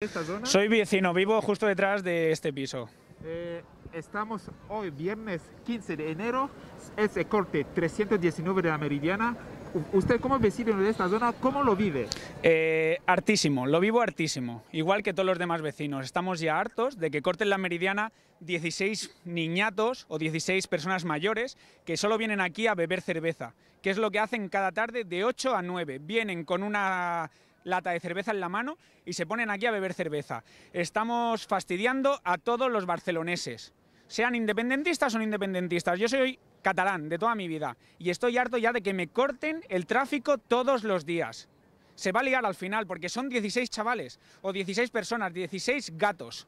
esta zona? Soy vecino, vivo justo detrás de este piso. Eh, estamos hoy, viernes 15 de enero, es el corte 319 de la Meridiana. ¿Usted como vecino de esta zona, cómo lo vive? Eh, hartísimo, lo vivo hartísimo, igual que todos los demás vecinos. Estamos ya hartos de que corten la meridiana 16 niñatos o 16 personas mayores que solo vienen aquí a beber cerveza, que es lo que hacen cada tarde de 8 a 9. Vienen con una lata de cerveza en la mano y se ponen aquí a beber cerveza. Estamos fastidiando a todos los barceloneses, sean independentistas o no independentistas. Yo soy catalán de toda mi vida y estoy harto ya de que me corten el tráfico todos los días se va a liar al final porque son 16 chavales o 16 personas, 16 gatos.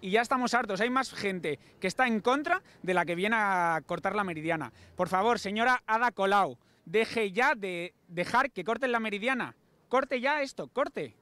Y ya estamos hartos, hay más gente que está en contra de la que viene a cortar la meridiana. Por favor, señora Ada Colau, deje ya de dejar que corten la meridiana. Corte ya esto, corte.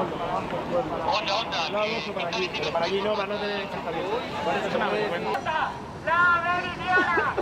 La meridiana no se corta. La meridiana no se corta.